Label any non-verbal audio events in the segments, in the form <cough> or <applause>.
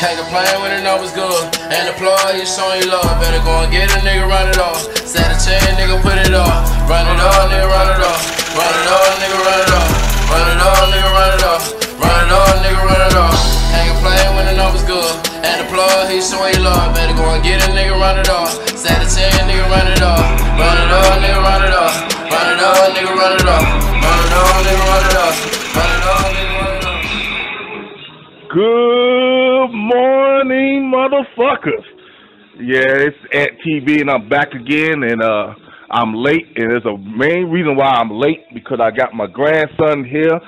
Can't complain when the numbers good. And the plug, you showing you love. Better go and get a nigga, run it off. Set a chain, Better go and get a nigga, run it off. Nigga, run it off. Run it off. Nigga, run it off. Run it up, nigga, run it off. Run it up, nigga, run it off. Good morning, motherfuckers. Yeah, it's Ant TV, and I'm back again, and uh, I'm late, and there's a main reason why I'm late because I got my grandson here,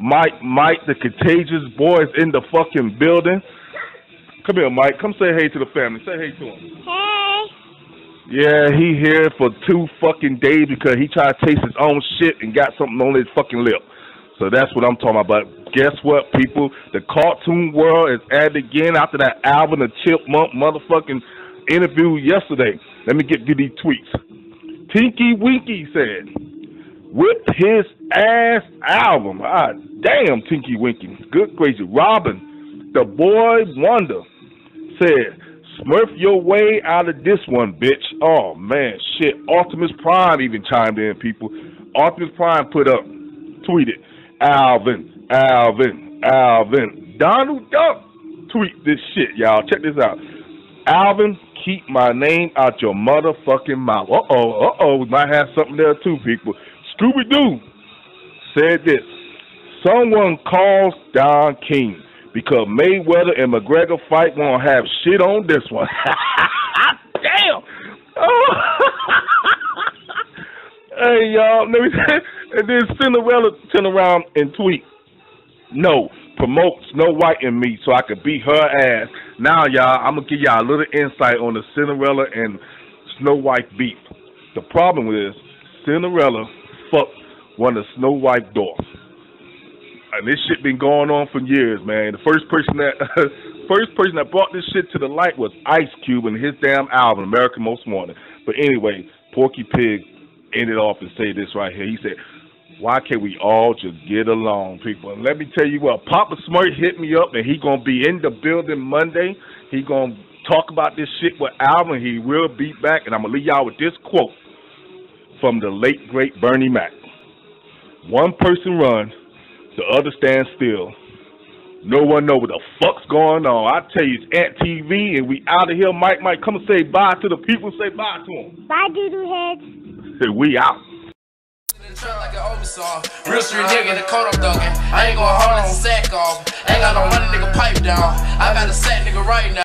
Mike. Mike, the contagious boy, is in the fucking building. Come here, Mike. Come say hey to the family. Say hey to him. Hey. Yeah, he here for two fucking days because he tried to taste his own shit and got something on his fucking lip. So that's what I'm talking about. But guess what, people? The cartoon world is at it again after that Alvin the Chipmunk motherfucking interview yesterday. Let me get to these tweets. Tinky Winky said, whipped his ass album. Ah, damn, Tinky Winky. Good crazy. Robin, the boy wonder, said, Smurf your way out of this one, bitch. Oh, man, shit. Optimus Prime even chimed in, people. Optimus Prime put up, tweeted, Alvin, Alvin, Alvin. Donald Duck tweet this shit, y'all. Check this out. Alvin, keep my name out your motherfucking mouth. Uh oh, uh oh. We might have something there too, people. Scooby Doo said this. Someone calls Don King because Mayweather and McGregor fight won't have shit on this one. <laughs> Damn. Oh. <laughs> hey y'all, let me say, and then Cinderella turn around and tweet. No, promote Snow White and me so I could beat her ass. Now, y'all, I'm gonna give y'all a little insight on the Cinderella and Snow White beef. The problem is Cinderella fucked one of Snow White's daughters. And this shit been going on for years, man. The first person that <laughs> first person that brought this shit to the light was Ice Cube and his damn album, American Most Wanted. But anyway, Porky Pig ended off and say this right here. He said, why can't we all just get along, people? And let me tell you what, Papa Smurf hit me up, and he gonna be in the building Monday. He gonna talk about this shit with Alvin. He will be back, and I'm gonna leave y'all with this quote from the late great Bernie Mac: "One person runs, the other stands still. No one know what the fuck's going on. I tell you, it's Ant TV, and we out of here. Mike, Mike, come and say bye to the people. Say bye to them. Bye, doodoo heads. Say we out." In the trap like an open song. Real street nigga, the coat I'm dunking. I ain't going hard as a sack off. Ain't got no money, nigga, pipe down. I got a sack nigga right now.